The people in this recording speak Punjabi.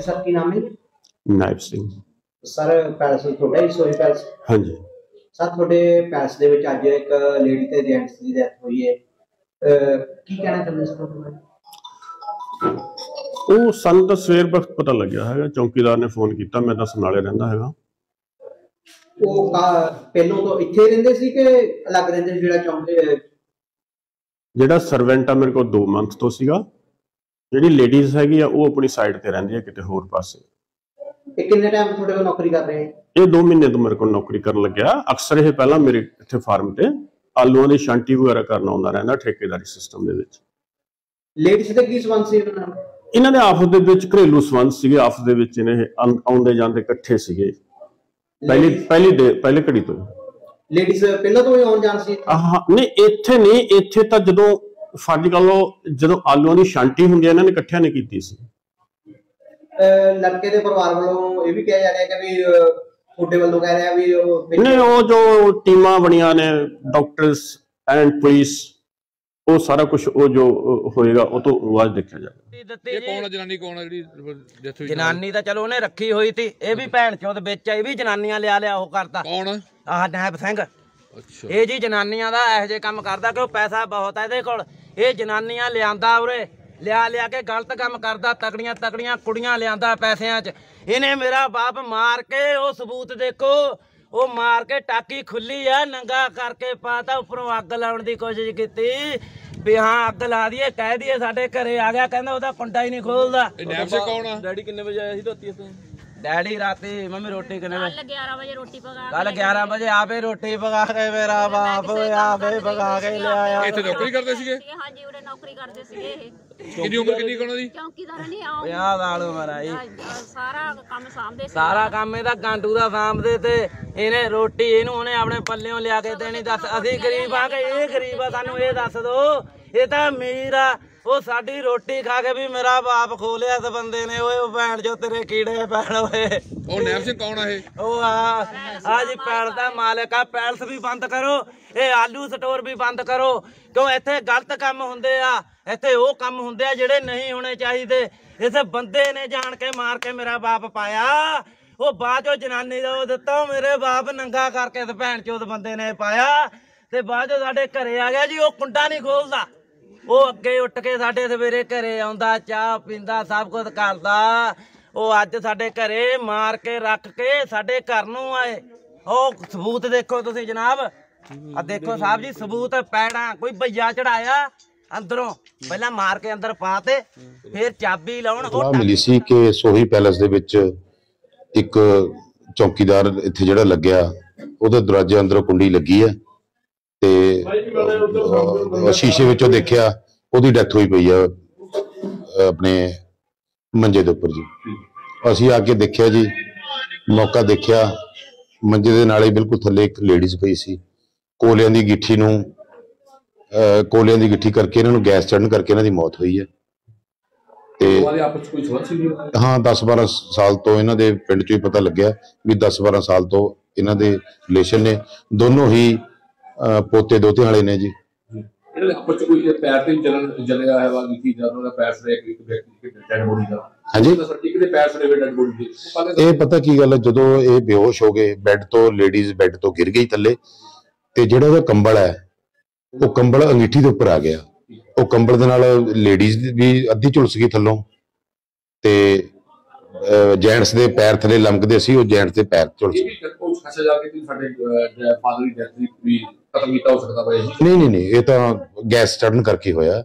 ਹਾਂਜੀ ਸਰ ਕੀ ਨਾਮ ਹੈ ਨਾਇਬ ਸਿੰਘ। ਸਰ ਪੈਲਸ ਤੁਹਾਡਾ ਹੀ ਸੋਈ ਪੈਲਸ। ਹਾਂਜੀ। ਸਰ ਤੁਹਾਡੇ ਪੈਲਸ ਦੇ ਵਿੱਚ ਅੱਜ ਇੱਕ ਲੇਡੀ ਤੇ ਜੈਂਟਸ ਦੀ ਡੈਥ ਹੋਈ ਹੈ। ਕੀ ਕਹਿਣਾ ਚਾਹੁੰਦੇ ਸਰ ਤੁਹਾਡੇ ਬਾਰੇ? ਉਹ ਸਾਨੂੰ ਤਾਂ ਸਵੇਰ ਵਕਤ ਪਤਾ ਲੱਗਿਆ ਹੈਗਾ। ਚੌਕੀਦਾਰ ਨੇ ਫੋਨ ਕੀਤਾ ਮੈਂ ਤਾਂ ਸਮਨਾਲੇ ਰਹਿੰਦਾ ਹੈਗਾ। ਉਹ ਪਹਿਲੋਂ ਤੋਂ ਇੱਥੇ ਰਹਿੰਦੇ ਸੀ ਕਿ ਅਲੱਗ ਰਹਿੰਦੇ ਜਿਹੜਾ ਚੌਂਕੇ ਜਿਹੜਾ ਸਰਵੈਂਟ ਆ ਮੇਰੇ ਕੋਲ 2 ਮੰਥ ਤੋਂ ਸੀਗਾ। ਜਿਹੜੀ ਲੇਡੀਜ਼ ਹੈਗੀ ਆ ਉਹ ਆਪਣੀ ਸਾਈਡ ਤੇ ਰਹਿੰਦੀ ਆ ਕਿਤੇ ਹੋਰ ਪਾਸੇ। ਇਹ ਕਿੰਨੇ ਟਾਈਮ ਤੁਹਾਡੇ ਕੋਲ ਨੌਕਰੀ ਕਰ ਰਹੇ ਹੈ ਇਹ 2 ਮਹੀਨੇ ਤੋਂ ਮੇਰੇ ਕੋਲ ਨੌਕਰੀ ਕਰਨ ਲੱਗਿਆ। ਅਕਸਰ ਇਹ ਪਹਿਲਾਂ ਮੇਰੇ ਇੱਥੇ ਫਾਰਮ ਤੇ ਆਲੂਆਂ ਦੀ ਸ਼ਾਂਟੀ ਵਗੈਰਾ ਕਰਨ ਆਉਂਦਾ ਰਹਿੰਦਾ ਠੇਕੇਦਾਰੀ ਸਿਸਟਮ ਦੇ ਵਿੱਚ। ਲੇਡੀਜ਼ ਦੇ ਕੀ ਸੰਬੰਧ ਸੀ ਇਹਨਾਂ ਨਾਲ? ਇਹਨਾਂ ਦੇ ਆਪਸ ਦੇ ਵਿੱਚ ਘਰੇਲੂ ਸੰਬੰਧ ਸੀਗੇ ਆਪਸ ਦੇ ਵਿੱਚ ਇਹਨੇ ਆਉਂਦੇ ਜਾਂਦੇ ਇਕੱਠੇ ਸੀਗੇ। ਪਹਿਲੀ ਪਹਿਲੀ ਪਹਿਲੇ ਘੜੀ ਤੋਂ। ਲੇਡੀਜ਼ ਪਹਿਲਾਂ ਤੋਂ ਹੀ ਆਉਣ ਜਾਣ ਸੀ ਆਹ ਨਹੀਂ ਇੱਥੇ ਨਹੀਂ ਇੱਥੇ ਤਾਂ ਜਦੋਂ ਗੱਲ ਉਹ ਜਦੋਂ ਆਲੂਆਂ ਦੀ ਸ਼ਾਂਟੀ ਹੁੰਦੀ ਹੈ ਇਹਨਾਂ ਨੇ ਇਕੱਠਿਆਂ ਨੇ ਕੀਤੀ ਸੀ। ਲੜਕੇ ਦੇ ਪਰਿਵਾਰ ਵੱਲੋਂ ਇਹ ਵੀ ਕਿਹਾ ਜਾ ਰਿਹਾ ਕਿ ਵੀ ਤੁਹਾਡੇ ਵੱਲੋਂ ਕਹਿ ਰਿਹਾ ਵੀ ਉਹ ਨਹੀਂ ਉਹ ਜੋ ਟੀਮਾਂ ਬਣੀਆਂ ਨੇ ਡਾਕਟਰਸ ਐਂਡ ਪੁਲਿਸ ਉਹ ਸਾਰਾ ਕੁਝ ਉਹ ਜੋ ਹੋਏਗਾ ਉਹ ਤੋਂ ਬਾਅਦ ਦੇਖਿਆ ਜਾਏਗਾ। ਇਹ ਕੌਣ ਆ ਜਨਾਨੀ ਕੌਣ ਆ ਜਿਹੜੀ ਡੈਥ ਹੋਈ? ਜਨਾਨੀ ਤਾਂ ਚਲੋ ਉਹਨੇ ਰੱਖੀ ਹੋਈ ਸੀ ਇਹ ਵੀ ਭੈਣ ਚੋਦ ਵਿੱਚ ਇਹ ਵੀ ਜਨਾਨੀਆਂ ਲਿਆ ਲਿਆ ਉਹ ਕਰਦਾ ਕੌਣ? ਆਹ ਨੈਬ ਸਿੰਘ। ਅੱਛਾ। ਇਹ ਜੀ ਜਨਾਨੀਆਂ ਦਾ ਇਹੋ ਜਿਹੇ ਕੰਮ ਕਰਦਾ ਕਿ ਉਹ ਪੈਸਾ ਬਹੁਤ ਹੈ ਇਹਦੇ ਕੋਲ। ਇਹ ਜਨਾਨੀਆਂ ਲਿਆਂਦਾ ਉਰੇ। ਲਿਆ ਲਿਆ ਕੇ ਗਲਤ ਕੰਮ ਕਰਦਾ ਤਕੜੀਆਂ ਤਕੜੀਆਂ ਕੁੜੀਆਂ ਲਿਆਂਦਾ ਪੈਸਿਆਂ 'ਚ। ਇਹਨੇ ਮੇਰਾ ਬਾਪ ਮਾਰ ਕੇ ਉਹ ਸਬੂਤ ਦੇਖੋ ਉਹ ਮਾਰ ਕੇ ਟਾਕੀ ਖੁੱਲੀ ਆ ਨੰਗਾ ਕਰਕੇ ਪਾਤਾ ਉੱਪਰੋਂ ਅੱਗ ਲਾਉਣ ਦੀ ਕੋਸ਼ਿਸ਼ ਕੀਤੀ। ਵੀ ਹਾਂ ਅੱਗ ਲਾ ਦਈਏ ਕਹਿ ਦਈਏ ਸਾਡੇ ਘਰੇ ਆ ਗਿਆ ਕਹਿੰਦਾ ਉਹਦਾ ਕੁੰਡਾ ਹੀ ਨਹੀਂ ਖੋਲਦਾ। ਇਹ ਨੈਬ ਸੇ ਕੌਣ ਆ? ਡੈਡੀ ਕਿੰਨੇ ਵਜੇ ਆਇਆ ਸੀ ਧੋਤੀ ਡੈਡੀ ਰਾਤੀ ਮੰਮੀ ਰੋਟੀ ਕਿੰਨੇ ਵਜੇ? ਕੱਲ 11 ਵਜੇ ਰੋਟੀ ਪਕਾ ਕੱਲ 11 ਵਜੇ ਆਪੇ ਰੋਟੀ ਪਕਾ ਕੇ ਮੇਰਾ ਬਾਪ ਆਪੇ ਪਕਾ ਕੇ ਲਿਆਇਆ। ਇੱਥੇ ਨੌਕਰੀ ਕਰਦੇ ਸੀਗੇ? ਹਾਂਜੀ ਉਰੇ ਨੌਕਰੀ ਕਰਦੇ ਸੀਗੇ ਇਹ। ਕਿੰਨੀ ਉਮਰ ਕਿੰਨੀ ਕੋਣ ਦੀ? ਚੌਂਕੀਦਾਰ ਨਹੀਂ ਆਉਂ ਉਮਰ ਆਈ ਸਾਰਾ ਕੰਮ ਸਾਂਭਦੇ ਸੀ। ਸਾਰਾ ਕੰਮ ਇਹਦਾ ਗਾਂਡੂ ਦਾ ਸਾਂਭਦੇ ਤੇ ਇਹਨੇ ਰੋਟੀ ਇਹਨੂੰ ਉਹਨੇ ਆਪਣੇ ਪੱਲਿਓਂ ਲਿਆ ਕੇ ਦੇਣੀ ਦੱਸ ਅਸੀਂ ਗਰੀਬ ਆ ਕਿ ਇਹ ਗਰੀਬ ਆ? ਸਾਨੂੰ ਇਹ ਦੱਸ ਦੋ। ਇਹ ਤਾਂ ਅਮੀਰ ਆ। ਉਹ ਸਾਡੀ ਰੋਟੀ ਖਾ ਕੇ ਵੀ ਮੇਰਾ ਬਾਪ ਖੋਲਿਆ ਇਸ ਬੰਦੇ ਨੇ। ਓਏ ਉਹ ਭੈਣ ਜੋ ਤੇਰੇ ਕੀੜੇ ਪੈਣ ਓਏ। ਉਹ ਨੈਬ ਸਿੰਘ ਕੌਣ ਆ ਇਹ? ਉਹ ਆ ਆ ਜੀ ਪੈਲ ਦਾ ਮਾਲਕ ਆ। ਪੈਲਸ ਵੀ ਬੰਦ ਕਰੋ ਇਹ ਆਲੂ ਸਟੋਰ ਵੀ ਬੰਦ ਕਰੋ। ਕਿਉਂ ਇੱਥੇ ਗਲਤ ਕੰਮ ਹੁੰਦੇ ਆ? ਇੱਥੇ ਉਹ ਕੰਮ ਹੁੰਦੇ ਆ ਜਿਹੜੇ ਨਹੀਂ ਹੋਣੇ ਚਾਹੀਦੇ। ਇਸ ਬੰਦੇ ਨੇ ਜਾਣ ਕੇ ਮਾਰ ਕੇ ਮੇਰਾ ਬਾਪ ਪਾਇਆ। ਉਹ ਬਾਅਦ ਚੋਂ ਜਨਾਨੀ ਦਾ ਉਹ ਦਿੱਤਾ ਮੇਰੇ ਬਾਪ ਨੰਗਾ ਕਰਕੇ ਤੇ ਭੈਣ ਚੋਦ ਬੰਦੇ ਨੇ ਪਾਇਆ। ਤੇ ਬਾਅਦ ਚੋਂ ਸਾਡੇ ਘਰੇ ਆ ਗਿਆ ਜੀ ਉਹ ਕੁੰਡਾ ਨਹੀਂ ਖੋਲਦਾ। ਉਹ ਅੱਗੇ ਉੱਠ ਕੇ ਸਾਡੇ ਸਵੇਰੇ ਘਰੇ ਆਉਂਦਾ ਚਾਹ ਪੀਂਦਾ ਸਭ ਕੁਝ ਕਰਦਾ। ਉਹ ਅੱਜ ਸਾਡੇ ਘਰੇ ਮਾਰ ਕੇ ਰੱਖ ਕੇ ਸਾਡੇ ਘਰ ਨੂੰ ਆਏ। ਉਹ ਸਬੂਤ ਦੇਖੋ ਤੁਸੀਂ ਜਨਾਬ। ਆ ਦੇਖੋ ਸਾਹਿਬ ਜੀ ਸਬੂਤ ਪੈੜਾਂ ਕੋਈ ਭਈਆ ਚੜਾਇਆ ਅੰਦਰੋਂ। ਪਹਿਲਾਂ ਮਾਰ ਕੇ ਅੰਦਰ ਪਾਤੇ ਫਿਰ ਚਾਬੀ ਲਾਉਣ ਉਹ ਮਿਲੀ ਸੀ ਕਿ ਸੋਹੀ ਪੈਲੇਸ ਦੇ ਵਿੱਚ ਇੱਕ ਚੌਕੀਦਾਰ ਇੱਥੇ ਜਿਹੜਾ ਲੱਗਿਆ ਉਹਦੇ ਦਰਵਾਜ਼ੇ ਅੰਦਰ ਕੁੰਡੀ ਲੱਗੀ ਹੈ। ਅਹ, ਸ਼ੀਸ਼ੇ ਵਿੱਚੋਂ ਦੇਖਿਆ ਉਹਦੀ ਡੈਥ ਹੋਈ ਪਈ ਆ ਅਹ, ਆਪਣੇ ਮੰਜੇ ਦੇ ਉੱਪਰ ਜੀ। ਅਸੀਂ ਆ ਕੇ ਦੇਖਿਆ ਜੀ ਮੌਕਾ ਦੇਖਿਆ ਮੰਜੇ ਦੇ ਨਾਲੇ ਬਿਲਕੁਲ ਥੱਲੇ ਇੱਕ ਲੇਡੀਜ਼ ਪਈ ਸੀ। ਕੋਲਿਆਂ ਦੀ ਗਿੱਠੀ ਨੂੰ ਅਹ, ਕੋਲਿਆਂ ਦੀ ਗਿੱਠੀ ਕਰਕੇ ਇਹਨਾਂ ਨੂੰ ਗੈਸ ਚੜਨ ਕਰਕੇ ਇਹਨਾਂ ਦੀ ਮੌਤ ਹੋਈ ਹੈ ਤੇ ਆਪਸ ਕੋਈ ਸਵਾਲ ਸੀ ਹਾਂ 10-12 ਸਾਲ ਤੋਂ ਇਹਨਾਂ ਦੇ ਪਿੰਡ 'ਚੋਂ ਹੀ ਪਤਾ ਲੱਗਿਆ ਵੀ 10-12 ਸਾਲ ਤੋਂ ਇਹਨਾਂ ਦੇ ਰਿਲੇਸ਼ਨ ਨੇ। ਦੋਨੋਂ ਹੀ ਪੋਤੇ ਦੋਤੇ ਵਾਲੇ ਨੇ ਜੀ। ਇਹਨਾਂ ਦੇ ਆਪਸ ਚ ਕੋਈ ਪੈਰ ਤੇ ਜਲਨ ਜਲਿਆ ਹੈ ਵਾ ਲਿਖੀ ਜਾਂ ਉਹਨਾਂ ਦਾ ਪੈਰ ਸੜੇ ਇੱਕ ਵਿਅਕਤੀ ਦੇ ਡੈਡ ਬੋਡੀ ਦਾ। ਹਾਂਜੀ। ਉਹਦਾ ਸਰ ਇੱਕ ਦੇ ਪੈਰ ਸੜੇ ਹੋਏ ਡੈਡ ਬੋਡੀ ਦੇ। ਉਹ ਕਹਿੰਦੇ ਇਹ ਪਤਾ ਕੀ ਗੱਲ ਹੈ ਜਦੋਂ ਇਹ ਬੇਹੋਸ਼ ਹੋ ਗਏ ਬੈੱਡ ਤੋਂ ਲੇਡੀਜ਼ ਬੈੱਡ ਤੋਂ ਗਿਰ ਗਈ ਥੱਲੇ ਤੇ ਜਿਹੜਾ ਉਹਦਾ ਕੰਬਲ ਹੈ ਉਹ ਕੰਬਲ ਅੰਗੀਠੀ ਦੇ ਉੱਪਰ ਆ ਗਿਆ। ਉਹ ਕੰਬਲ ਦੇ ਨਾਲ ਲੇਡੀਜ਼ ਵੀ ਅੱਧੀ ਝੁਲਸ ਗਈ ਥੱਲੋਂ ਤੇ ਜੈਂਟਸ ਦੇ ਪੈਰ ਥੱਲੇ ਲਮਕਦੇ ਸੀ ਉਹ ਜੈਂਟਸ ਦੇ ਪੈਰ ਝੁਲਸ ਗਏ ਉਹ ਖਾਸਾ ਜਾ ਕੇ ਕਿ ਸਾਡੇ ਫਾਦਰ ਦੀ ਡੈਥ ਵੀ ਖਤਮ ਕੀਤਾ ਹੋ ਸਕਦਾ ਵਾ ਇਹ ਨਹੀਂ ਨਹੀਂ ਨਹੀਂ, ਇਹ ਤਾਂ ਗੈਸ ਚੜਨ ਕਰਕੇ ਹੋਇਆ।